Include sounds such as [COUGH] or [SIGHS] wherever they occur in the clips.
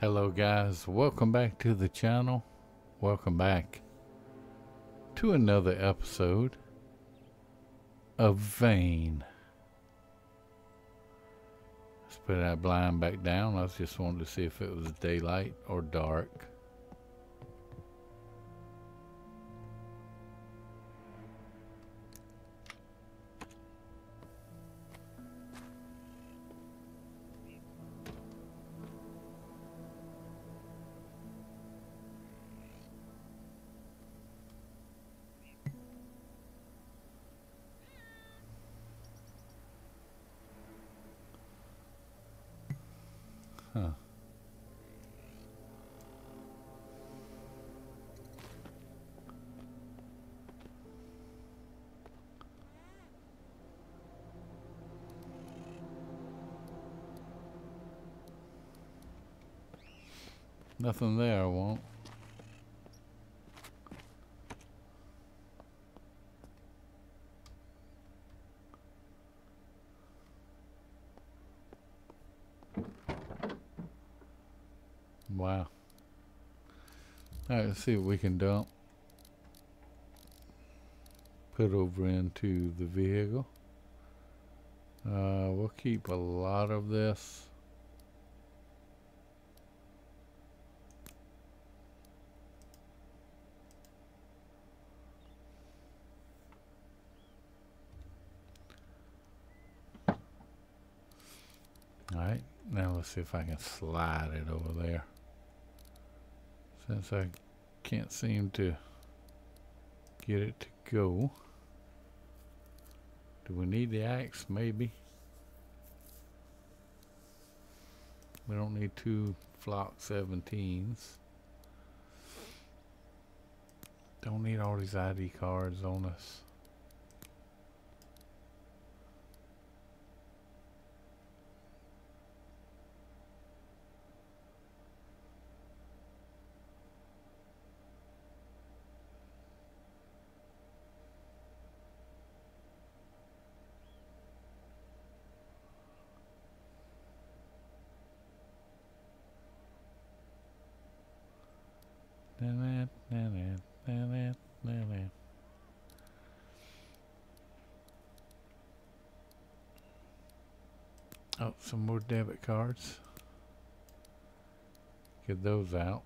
Hello guys, welcome back to the channel. Welcome back to another episode of Vein. Let's put that blind back down. I just wanted to see if it was daylight or dark. Nothing there, won't. Wow. Alright, let's see what we can dump. Put over into the vehicle. Uh, we'll keep a lot of this. Alright, now let's see if I can slide it over there. Since I can't seem to get it to go. Do we need the axe? Maybe. We don't need two Glock 17s. Don't need all these ID cards on us. Oh, some more debit cards. Get those out.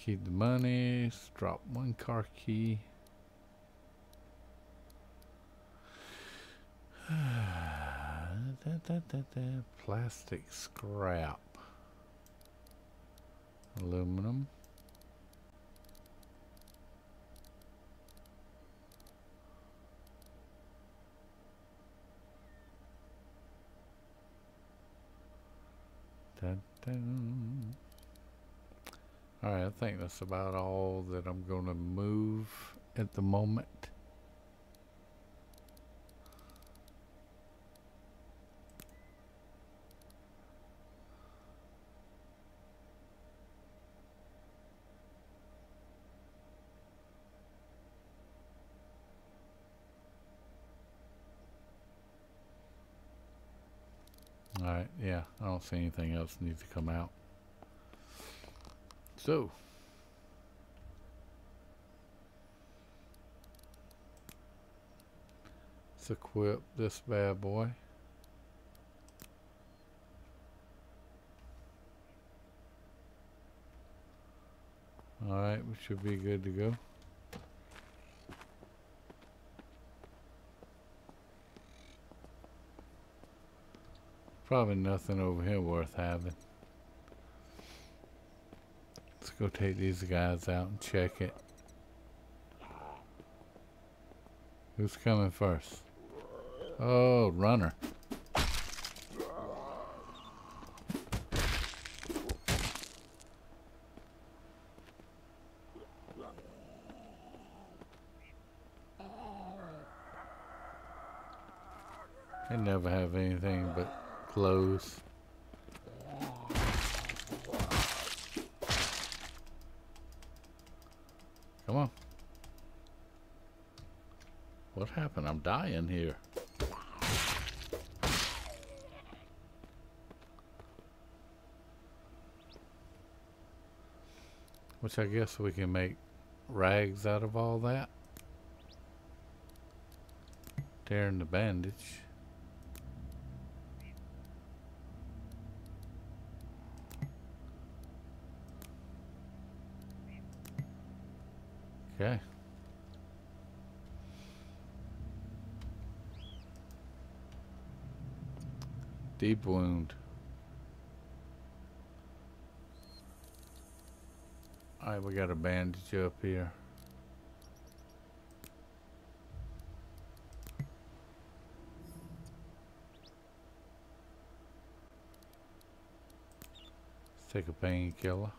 Keep the monies. Drop one car key. [SIGHS] da, da, da, da. Plastic scrap aluminum dun, dun. all right I think that's about all that I'm gonna move at the moment Alright, yeah, I don't see anything else needs to come out. So, let's equip this bad boy. Alright, we should be good to go. Probably nothing over here worth having. Let's go take these guys out and check it. Who's coming first? Oh, runner. They never have anything but clothes. Come on. What happened? I'm dying here. Which I guess we can make rags out of all that. Tearing the bandage. Okay. Deep wound. Alright, we got a bandage up here. Let's take a painkiller.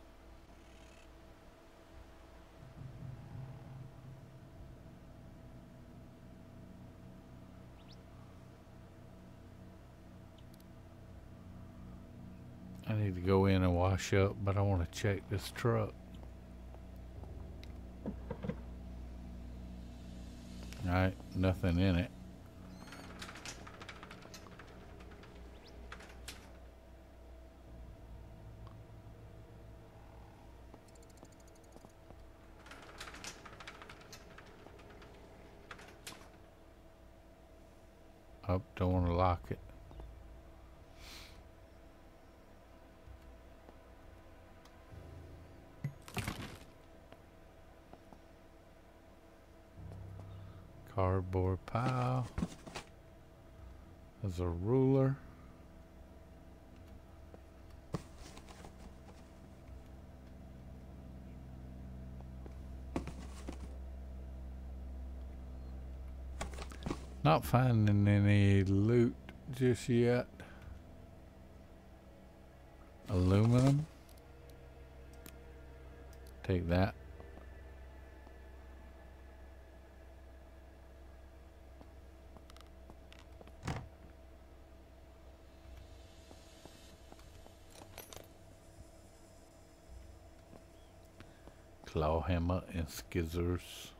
I need to go in and wash up, but I want to check this truck. Alright, nothing in it. Oh, don't want to lock it. Cardboard pile. There's a ruler. Not finding any loot just yet. Aluminum. Take that. Claw hammer and skizzers.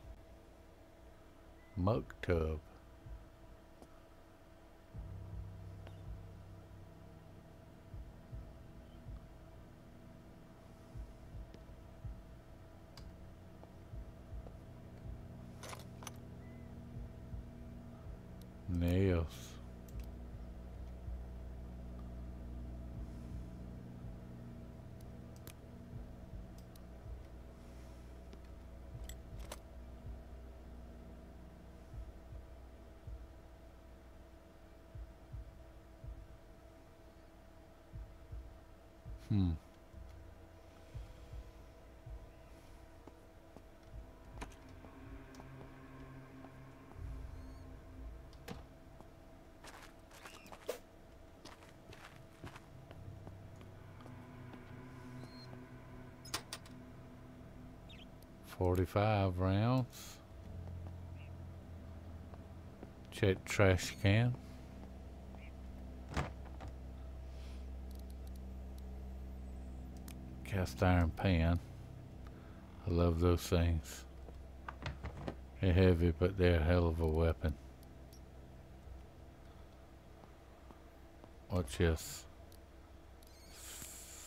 Mug tub. Nails. Hmm. Forty-five rounds. Check trash can. Cast iron pan. I love those things. They're heavy, but they're a hell of a weapon. Watch this.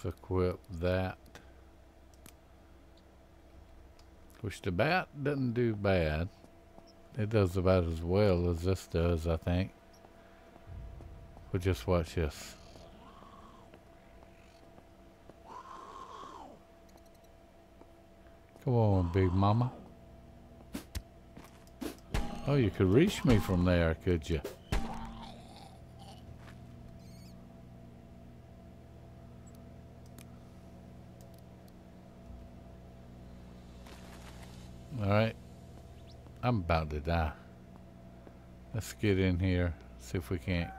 Equip that. Which the bat doesn't do bad. It does about as well as this does, I think. But just watch this. Come on, big mama. Oh, you could reach me from there, could you? Alright. I'm about to die. Let's get in here, see if we can't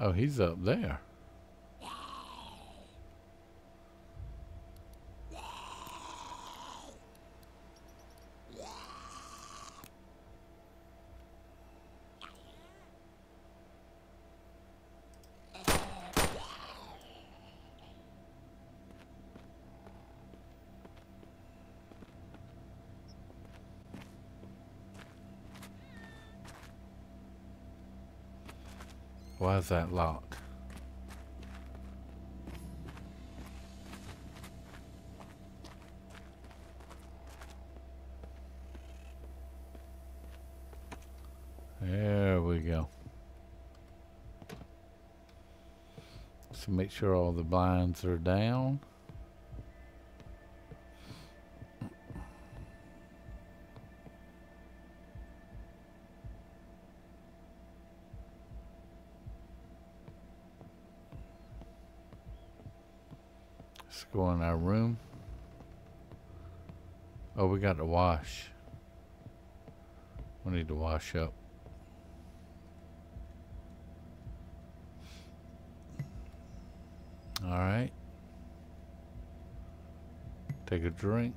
Oh, he's up there. That locked? There we go. So make sure all the blinds are down. Let's go in our room. Oh, we got to wash. We need to wash up. All right. Take a drink.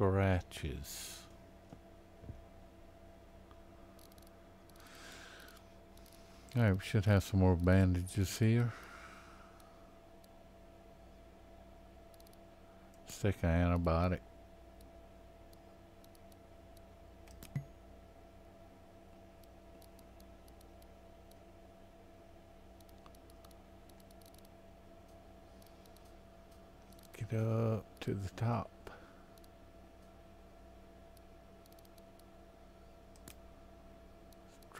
Scratches. Alright, we should have some more bandages here. Stick an antibiotic. Get up to the top.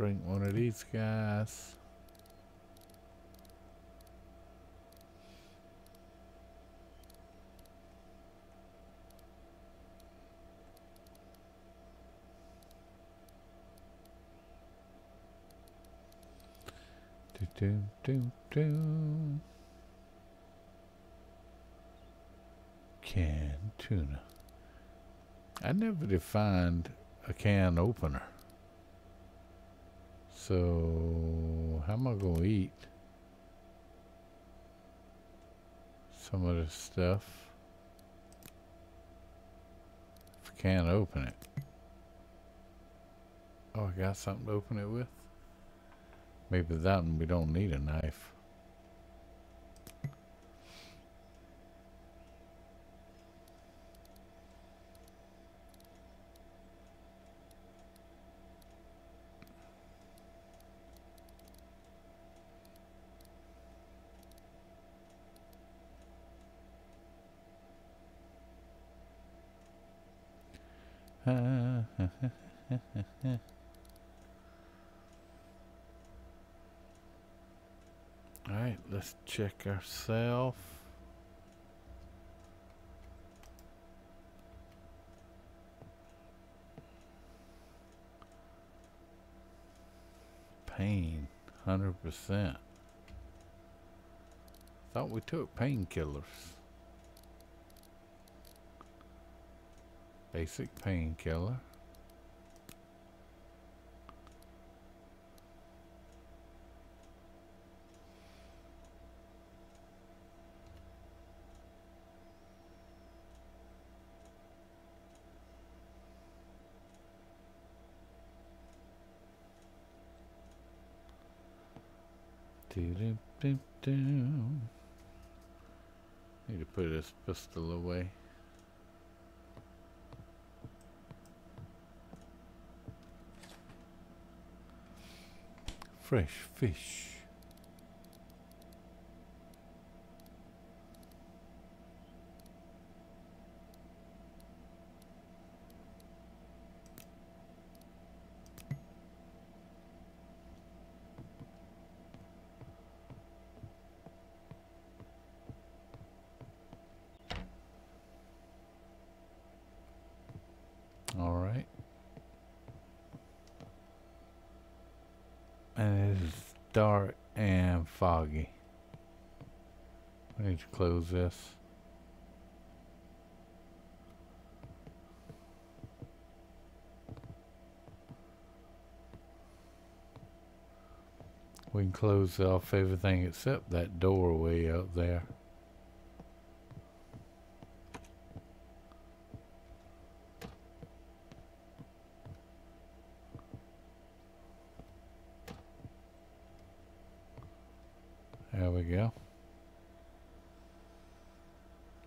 Drink one of these guys. Do do do. Canned tuna. I never defined a can opener. So, how am I going to eat some of this stuff if I can't open it? Oh, I got something to open it with? Maybe that one we don't need a knife. Alright, let's check ourselves. Pain, 100%. Thought we took painkillers. Basic painkiller. Need to put this pistol away. Fresh fish. All right. And it is dark and foggy. I need to close this. We can close off everything except that doorway up there. go.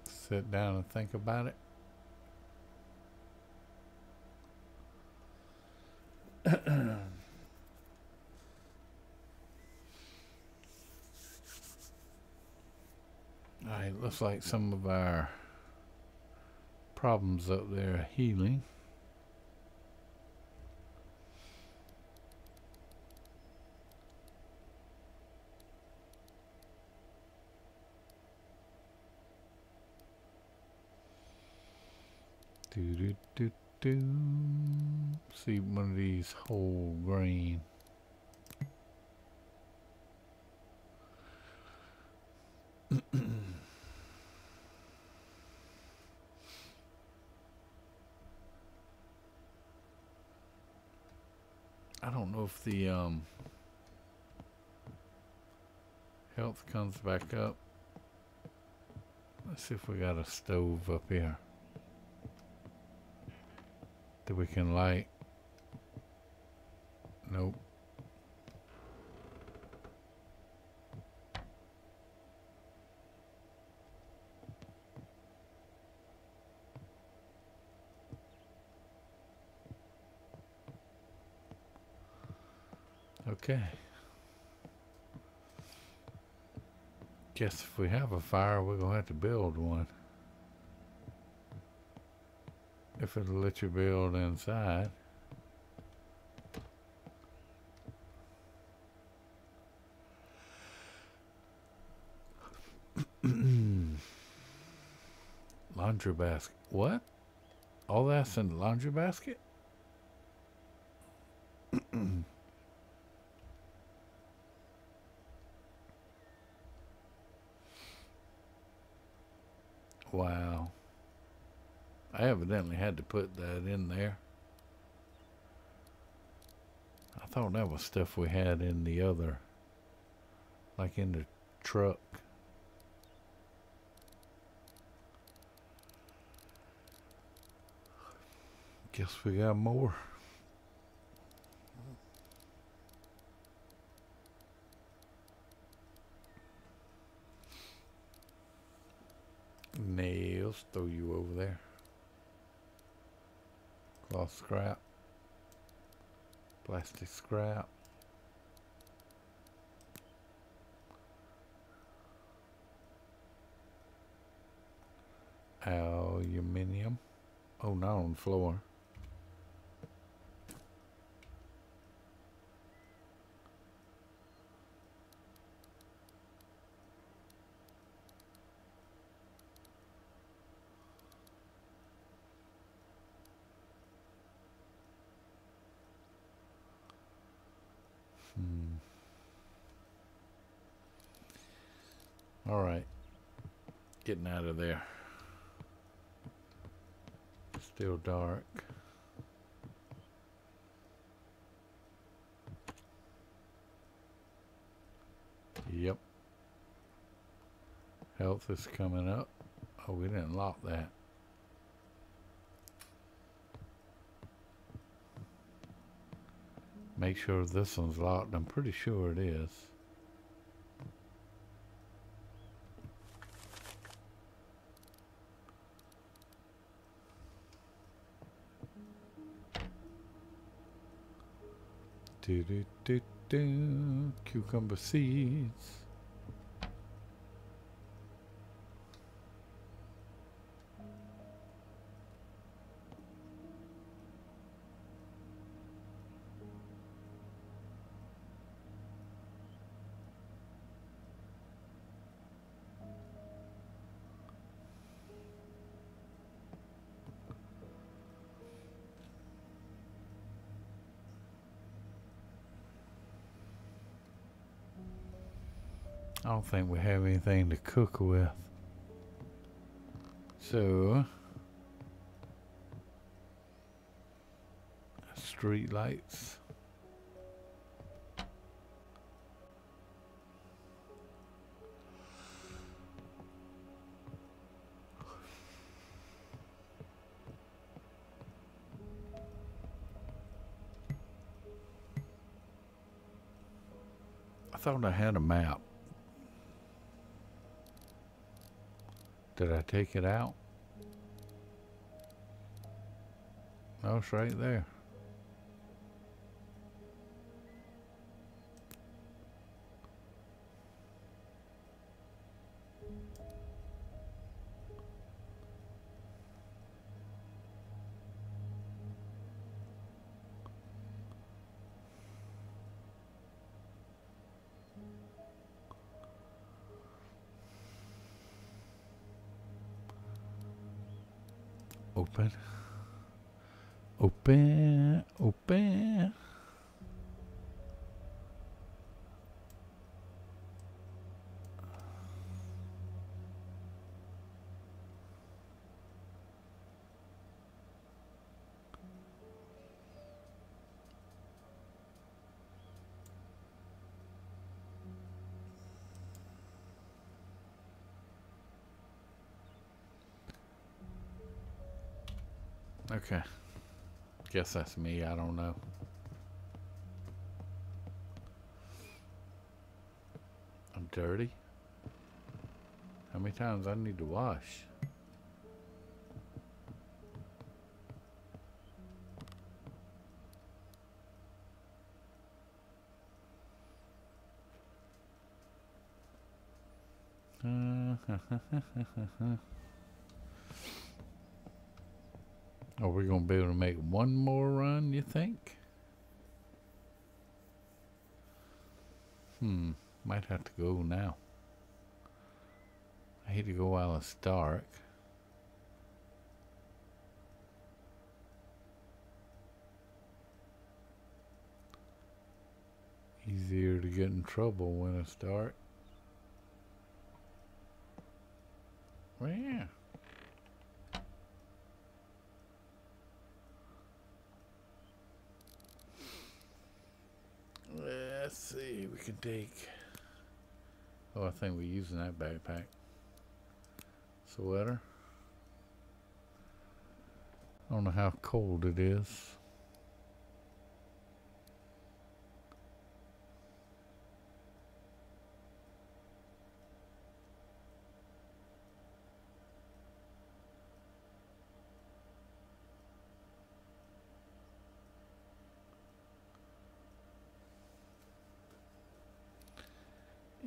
Sit down and think about it. [COUGHS] Alright, looks like some of our problems up there are healing. Do do do do. See one of these whole grain. I don't know if the um, health comes back up. Let's see if we got a stove up here that we can light. Nope. Okay. Guess if we have a fire, we're going to have to build one. If it'll let you build inside. [COUGHS] laundry basket. What? All that's in the laundry basket? [COUGHS] wow. I evidently had to put that in there. I thought that was stuff we had in the other, like in the truck. Guess we got more. Nails, throw you over there. Cloth scrap. Plastic scrap. Aluminium. Oh, not on floor. Hmm. All right. Getting out of there. Still dark. Yep. Health is coming up. Oh, we didn't lock that. Make sure this one's locked. I'm pretty sure it is. Do do do do cucumber seeds. I don't think we have anything to cook with. So, street lights. I thought I had a map. Did I take it out? No, it's right there. Okay. Guess that's me. I don't know. I'm dirty. How many times I need to wash? Uh, [LAUGHS] [LAUGHS] Are we going to be able to make one more run, you think? Hmm, might have to go now. I hate to go while it's dark. Easier to get in trouble when it's dark. Well, yeah. Let's see, we can take. Oh, I think we're using that backpack. Sweater. I don't know how cold it is.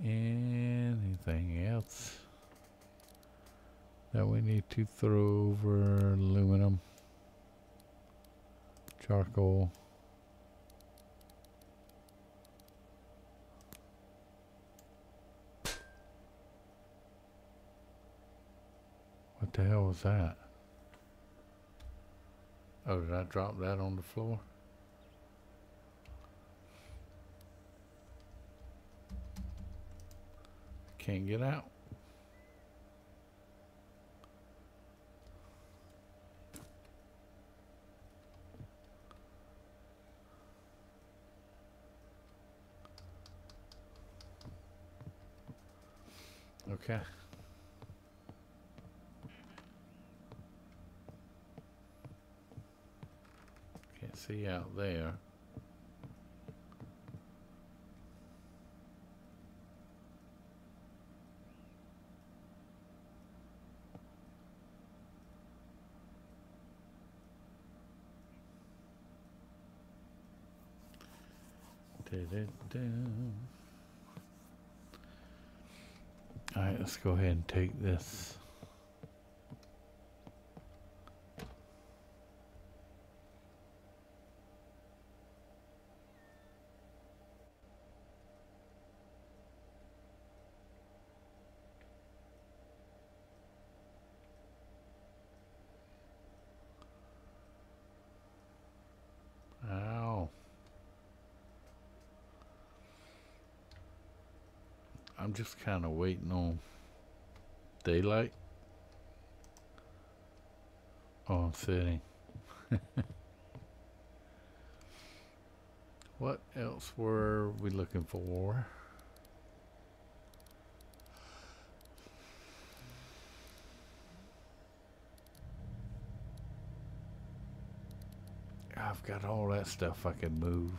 Anything else that we need to throw over aluminum, charcoal. What the hell was that? Oh, did I drop that on the floor? Can't get out. Okay. Can't see out there. Alright, let's go ahead and take this. I'm just kind of waiting on daylight. Oh, I'm sitting. [LAUGHS] what else were we looking for? I've got all that stuff I can move.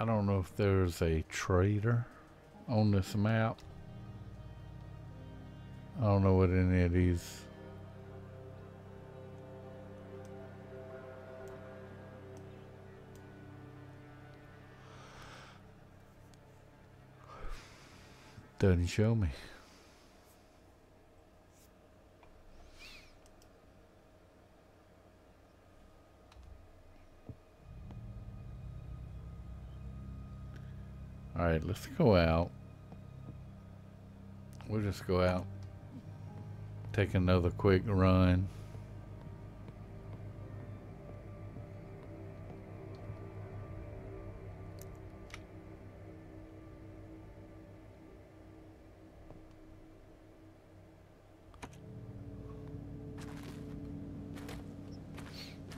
I don't know if there's a trader on this map. I don't know what any of these doesn't show me. Let's go out. We'll just go out, take another quick run.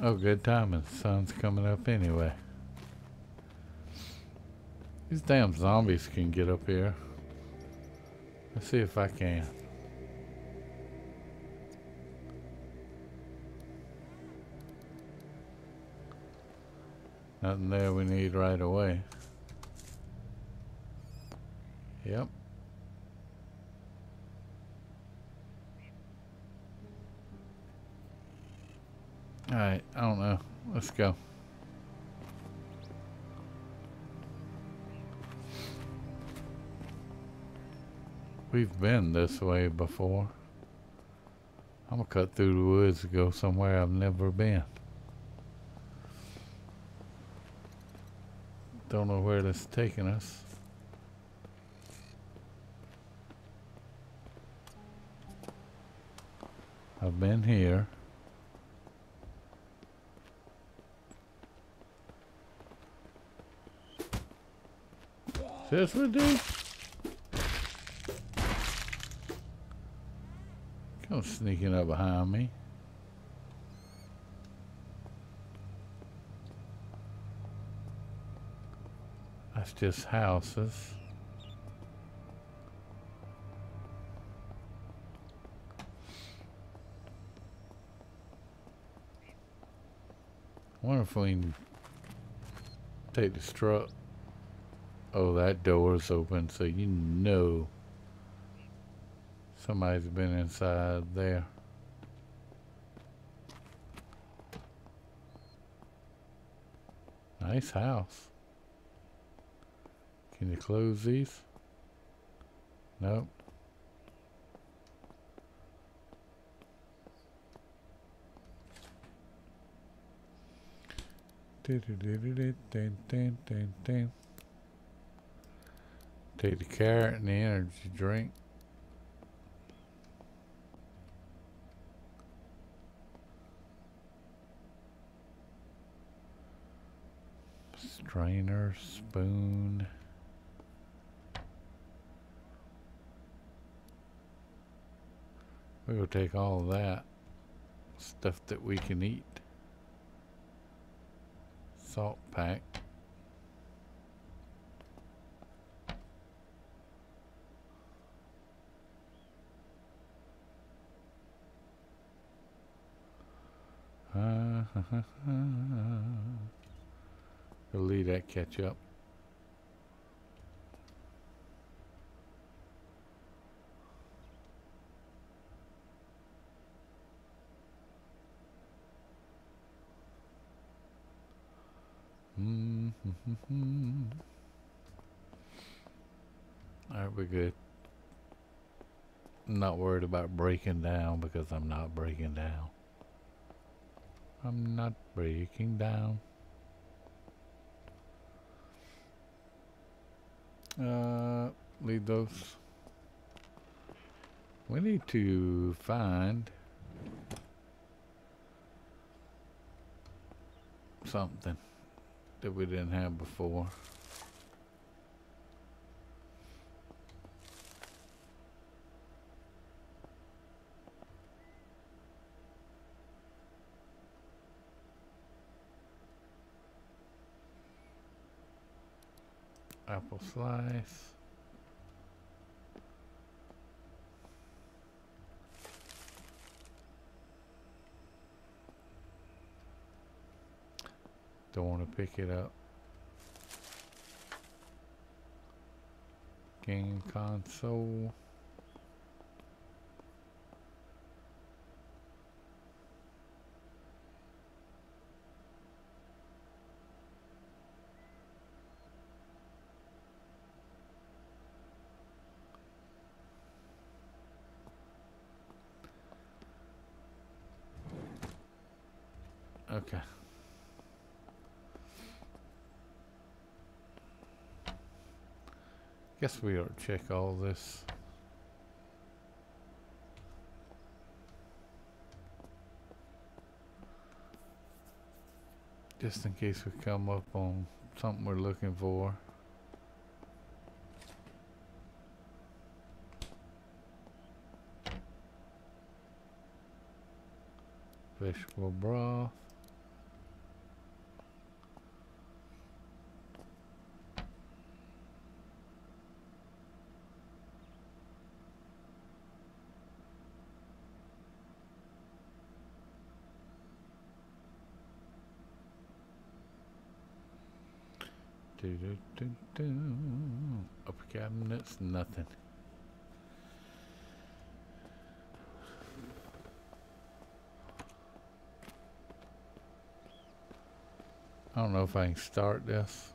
Oh, good timing. Sun's coming up anyway. These damn zombies can get up here. Let's see if I can. Nothing there we need right away. Yep. Alright, I don't know. Let's go. We've been this way before. I'm gonna cut through the woods to go somewhere I've never been. Don't know where this is taking us. I've been here. Seriously, dude? Come sneaking up behind me. That's just houses. wonder if we can take this truck. Oh, that door's open, so you know somebody's been inside there. Nice house. Can you close these? Nope. Take the carrot and the energy drink. Strainer, spoon. We will take all that stuff that we can eat. Salt pack. [LAUGHS] Uh, [LAUGHS] We'll leave that catch up. Mm -hmm. Alright, we're good. I'm not worried about breaking down because I'm not breaking down. I'm not breaking down. Uh, leave those. We need to find something that we didn't have before. apple slice. Don't want to pick it up. Game console. Guess we ought to check all this. Just in case we come up on something we're looking for. Vegetable broth. Do, do, do. Upper cabinets, nothing. I don't know if I can start this.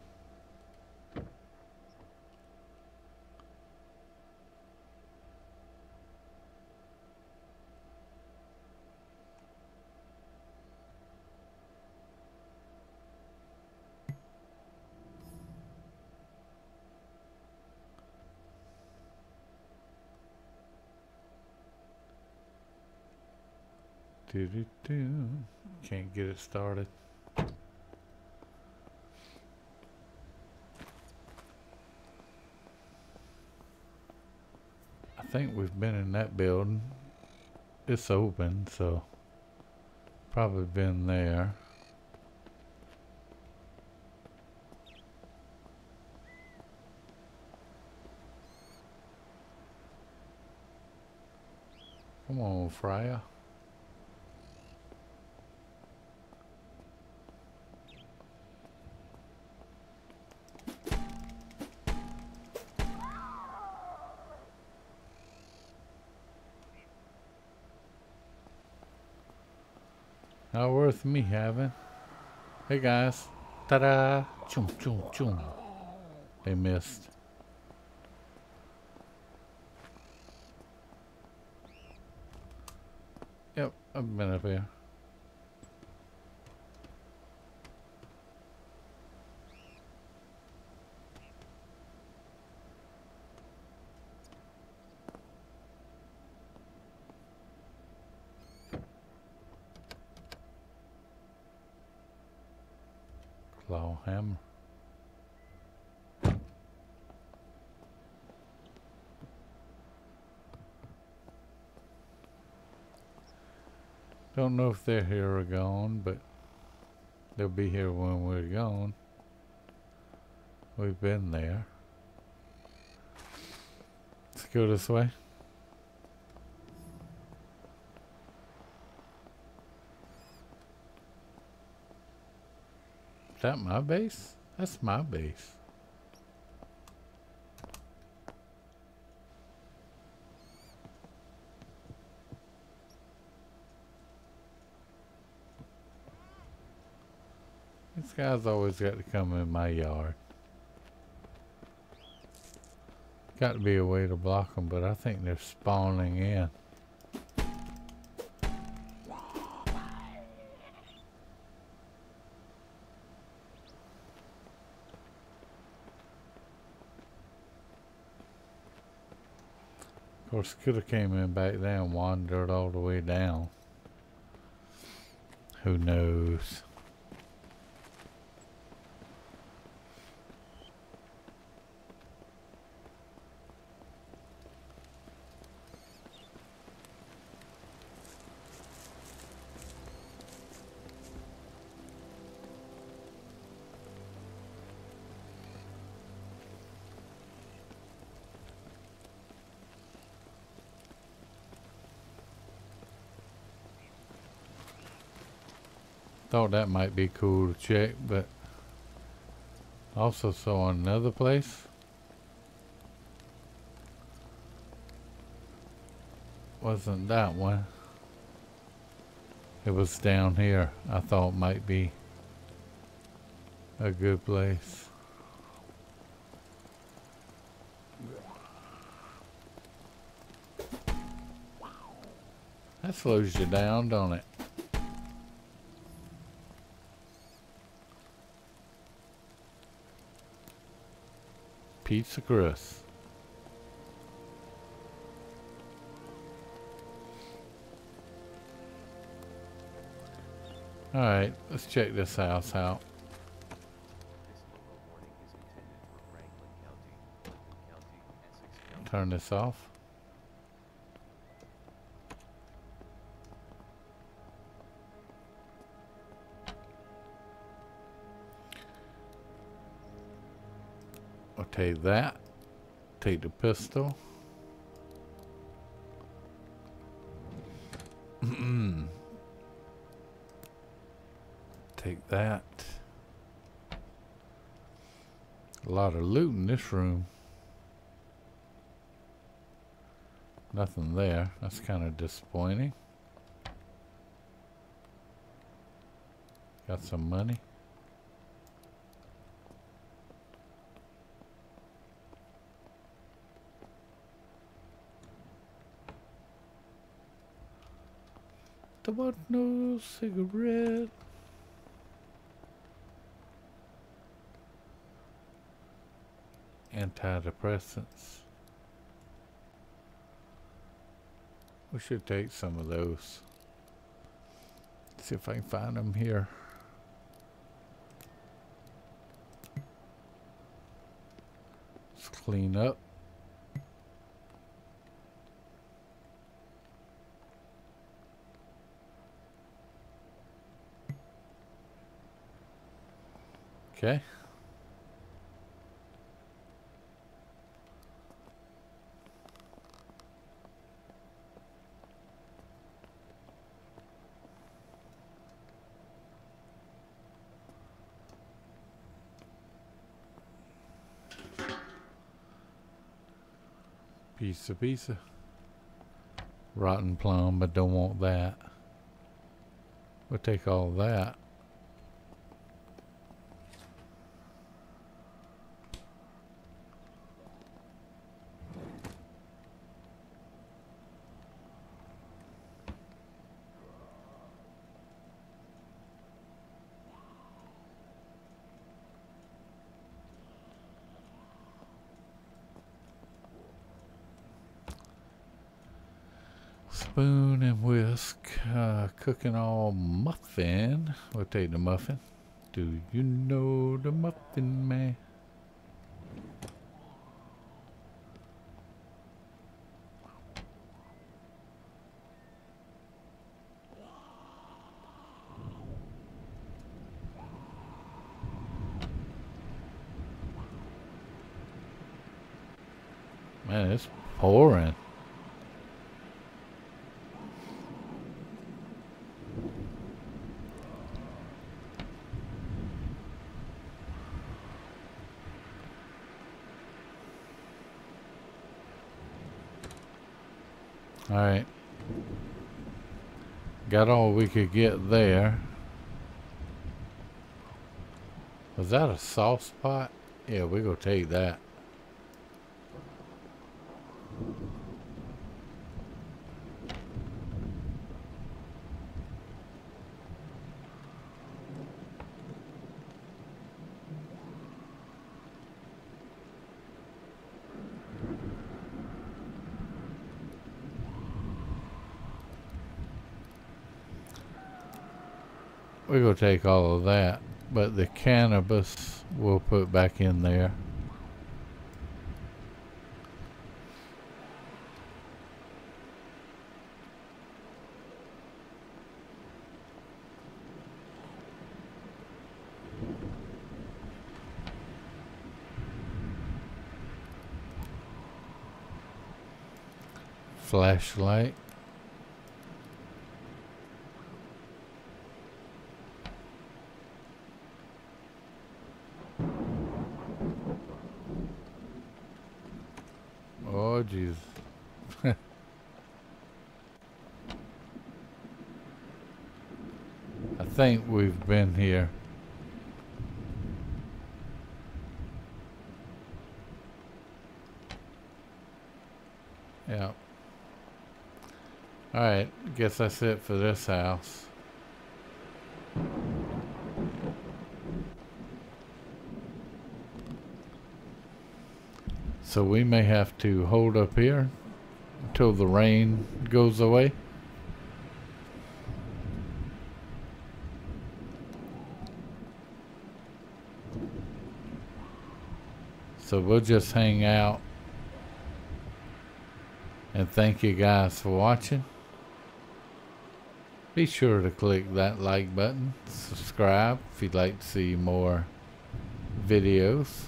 Do do do. Can't get it started. I think we've been in that building. It's open, so probably been there. Come on, Fryer. Worth me having. Hey guys. Ta-da! Chum chum chum. They missed. Yep, I've been up here. Claw hammer. Don't know if they're here or gone, but they'll be here when we're gone. We've been there. Let's go this way. That my base? That's my base. Guy's always got to come in my yard. Got to be a way to block them, but I think they're spawning in. Of course, could have came in back there and wandered all the way down. Who knows? That might be cool to check, but also saw another place. Wasn't that one. It was down here. I thought might be a good place. That slows you down, don't it? Pizza crust. Alright, let's check this house out. Turn this off. I'll take that. Take the pistol. [CLEARS THROAT] take that. A lot of loot in this room. Nothing there. That's kind of disappointing. Got some money. There was no cigarette. Antidepressants. We should take some of those. See if I can find them here. Let's clean up. Okay. Pizza, pizza. Rotten plum, but don't want that. We'll take all that. spoon and whisk. Cooking all muffin. We'll take the muffin. Do you know the muffin? Man, it's pouring. Alright. All oh, we could get there. Was that a soft spot? Yeah, we go take that. Take all of that, but the cannabis we'll put back in there. Flashlight. Oh, jeez. Think we've been here. Yeah. Alright, guess that's it for this house. So we may have to hold up here until the rain goes away. So we'll just hang out. And thank you guys for watching. Be sure to click that like button. Subscribe if you'd like to see more videos.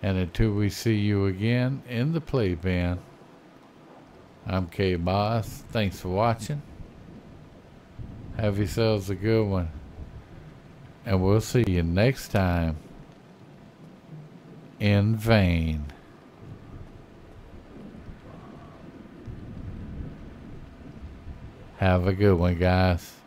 And until we see you again in the playpen, I'm KBoz. Thanks for watching. Have yourselves a good one. And we'll see you next time in Vein. Have a good one, guys.